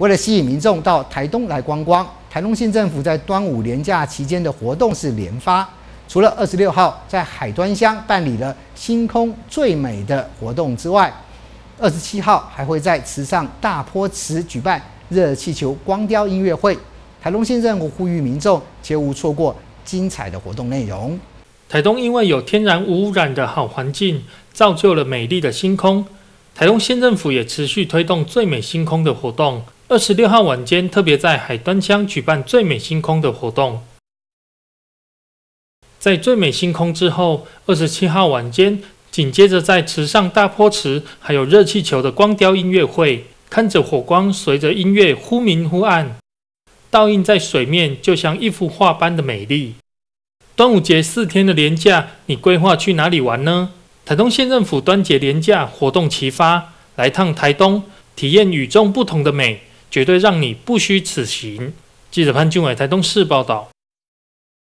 为了吸引民众到台东来观光，台东县政府在端午连假期间的活动是连发。除了二十六号在海端乡办理了“星空最美”的活动之外，二十七号还会在池上大坡池举办热气球光雕音乐会。台东县政府呼吁民众切勿错过精彩的活动内容。台东因为有天然无污染的好环境，造就了美丽的星空。台东县政府也持续推动最美星空的活动。二十六号晚间，特别在海端乡举办最美星空的活动。在最美星空之后，二十七号晚间，紧接着在池上大坡池还有热气球的光雕音乐会，看着火光随着音乐忽明忽暗，倒映在水面，就像一幅画般的美丽。端午节四天的连假，你规划去哪里玩呢？台东县政府端节连假活动齐发，来趟台东，体验与众不同的美。绝对让你不虚此行。记者潘俊伟台东市报道。